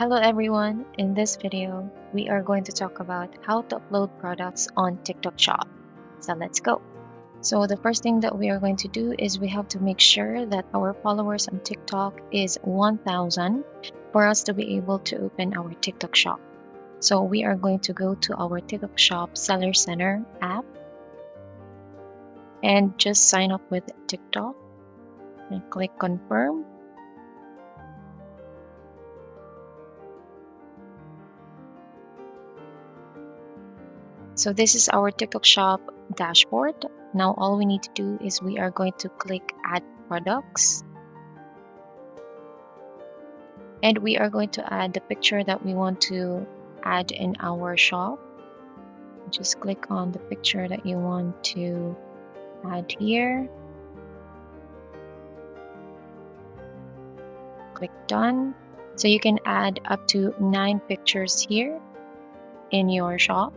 Hello everyone, in this video, we are going to talk about how to upload products on TikTok Shop. So let's go. So the first thing that we are going to do is we have to make sure that our followers on TikTok is 1000 for us to be able to open our TikTok Shop. So we are going to go to our TikTok Shop Seller Center app and just sign up with TikTok and click confirm So this is our TikTok shop dashboard. Now all we need to do is we are going to click add products. And we are going to add the picture that we want to add in our shop. Just click on the picture that you want to add here. Click done. So you can add up to nine pictures here in your shop.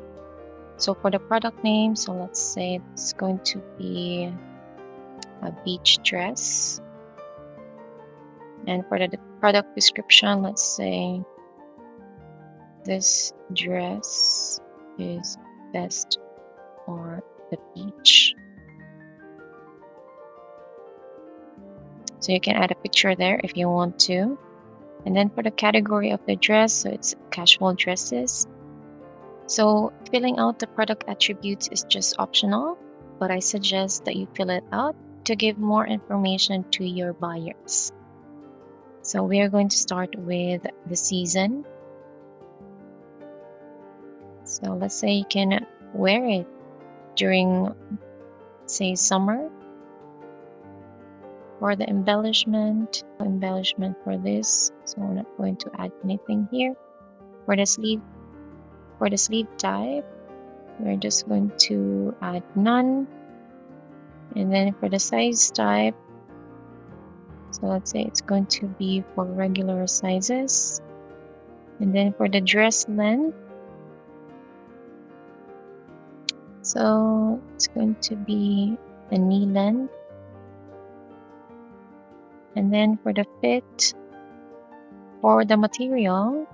So for the product name, so let's say it's going to be a beach dress. And for the product description, let's say this dress is best for the beach. So you can add a picture there if you want to. And then for the category of the dress, so it's casual dresses. So filling out the product attributes is just optional, but I suggest that you fill it out to give more information to your buyers. So we are going to start with the season. So let's say you can wear it during, say, summer. For the embellishment, embellishment for this, so we're not going to add anything here. For the sleeve for the sleeve type, we're just going to add none. And then for the size type, so let's say it's going to be for regular sizes. And then for the dress length, so it's going to be the knee length. And then for the fit, for the material,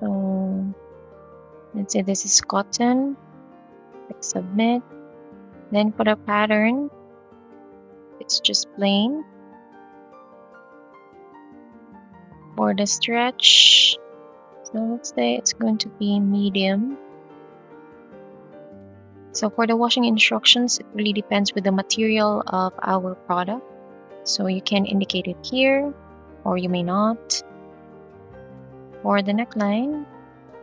so let's say this is cotton. Click submit. Then for the pattern. It's just plain. For the stretch so let's say it's going to be medium. So for the washing instructions it really depends with the material of our product. So you can indicate it here or you may not. For the neckline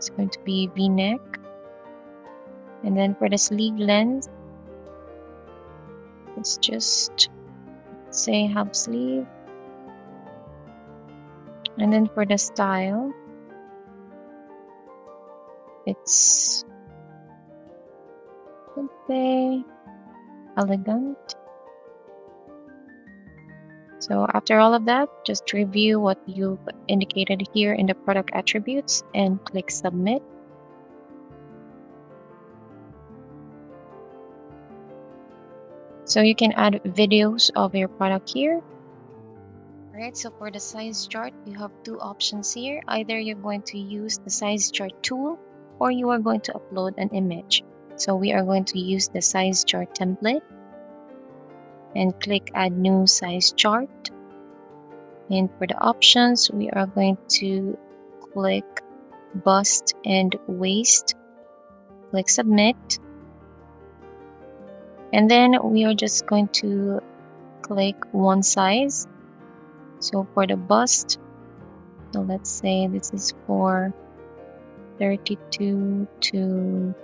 it's going to be v-neck. And then for the sleeve length it's just say half sleeve. And then for the style it's let's say elegant so after all of that, just review what you've indicated here in the product attributes and click submit. So you can add videos of your product here. Alright, so for the size chart, you have two options here. Either you're going to use the size chart tool or you are going to upload an image. So we are going to use the size chart template and click add new size chart. And for the options we are going to click bust and waist click submit. And then we are just going to click one size. So for the bust so let's say this is for 32 to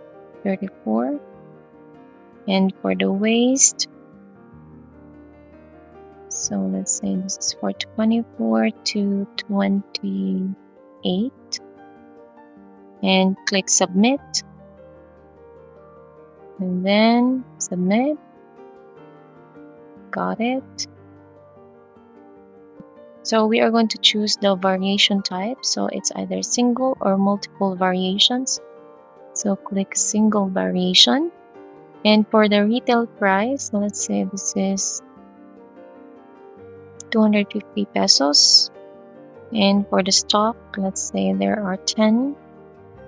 34 and for the waist so let's say this is for 24 to 28 and click submit. And then submit. Got it. So we are going to choose the variation type. So it's either single or multiple variations. So click single variation. And for the retail price let's say this is 250 pesos And for the stock, let's say there are 10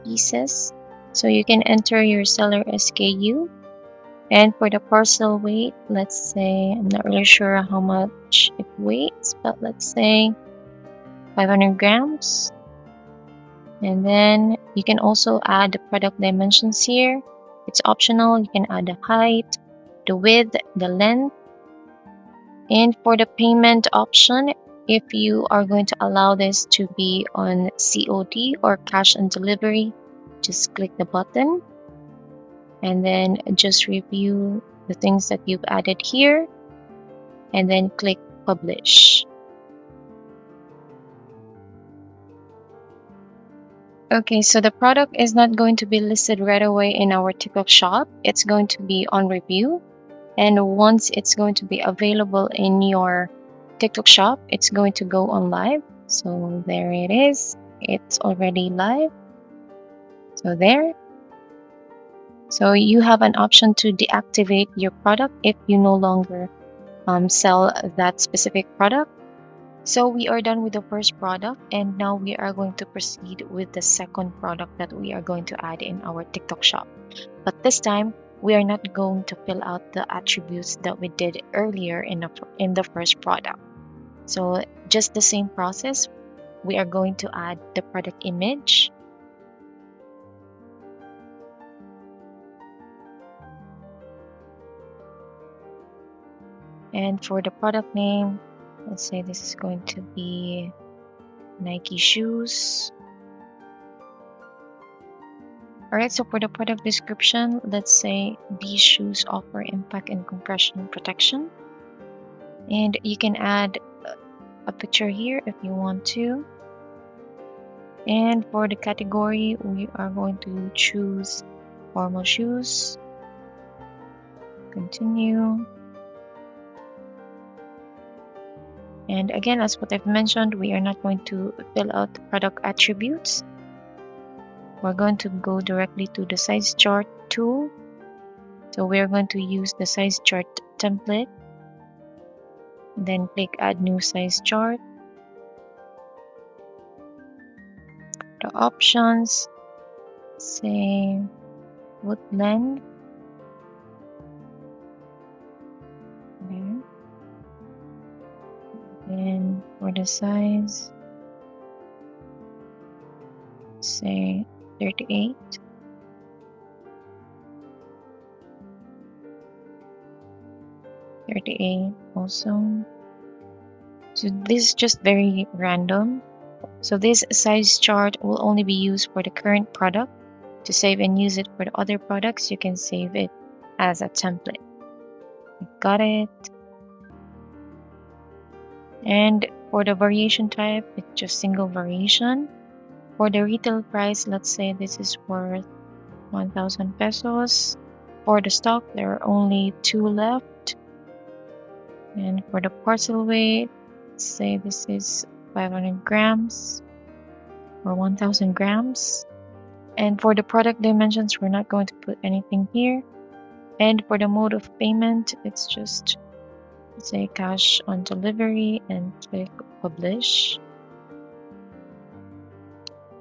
pieces. So you can enter your seller SKU. And for the parcel weight, let's say, I'm not really sure how much it weighs, but let's say 500 grams. And then you can also add the product dimensions here. It's optional. You can add the height, the width, the length. And for the payment option, if you are going to allow this to be on COD or cash on delivery, just click the button and then just review the things that you've added here and then click publish. Okay, so the product is not going to be listed right away in our TikTok shop. It's going to be on review. And once it's going to be available in your TikTok shop, it's going to go on live. So there it is. It's already live. So there. So you have an option to deactivate your product if you no longer um, sell that specific product. So we are done with the first product and now we are going to proceed with the second product that we are going to add in our TikTok shop. But this time, we are not going to fill out the attributes that we did earlier in the, in the first product. So just the same process, we are going to add the product image. And for the product name, let's say this is going to be Nike shoes. Alright, so for the product description, let's say these shoes offer impact and compression protection. And you can add a picture here if you want to. And for the category, we are going to choose formal shoes. Continue. And again, as what I've mentioned, we are not going to fill out product attributes. We're going to go directly to the size chart tool. So we're going to use the size chart template. Then click add new size chart. The options say woodland and for the size say 38 38 also. So this is just very random. So this size chart will only be used for the current product. To save and use it for the other products you can save it as a template. Got it. And for the variation type it's just single variation for the retail price let's say this is worth 1000 pesos. For the stock there are only two left. And for the parcel weight let's say this is 500 grams or 1000 grams. And for the product dimensions we're not going to put anything here. And for the mode of payment it's just say cash on delivery and click publish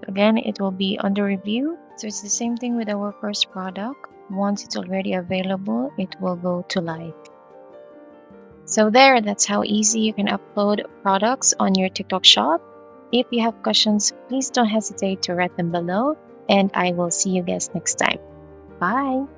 again it will be under review. So it's the same thing with our first product. Once it's already available it will go to live so there that's how easy you can upload products on your tiktok shop. If you have questions please don't hesitate to write them below and i will see you guys next time. Bye